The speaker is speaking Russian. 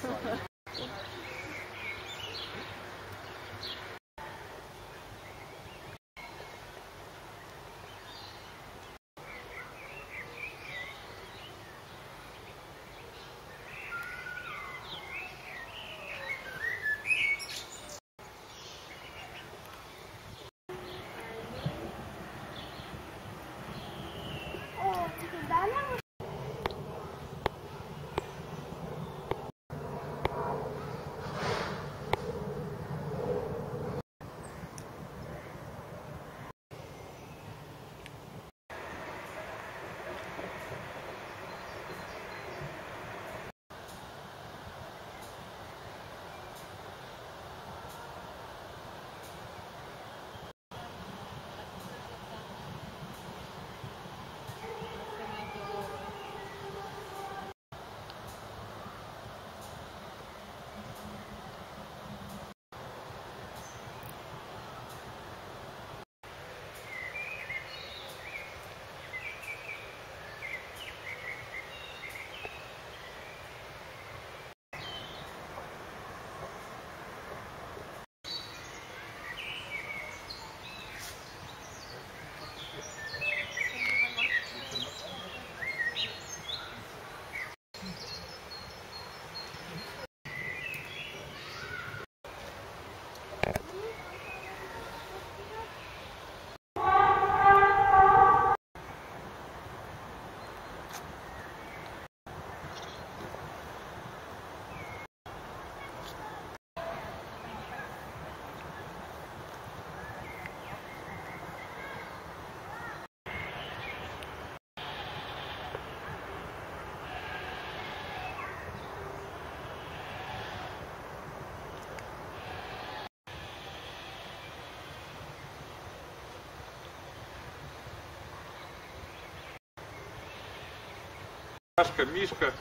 Sorry. Машка, Мишка.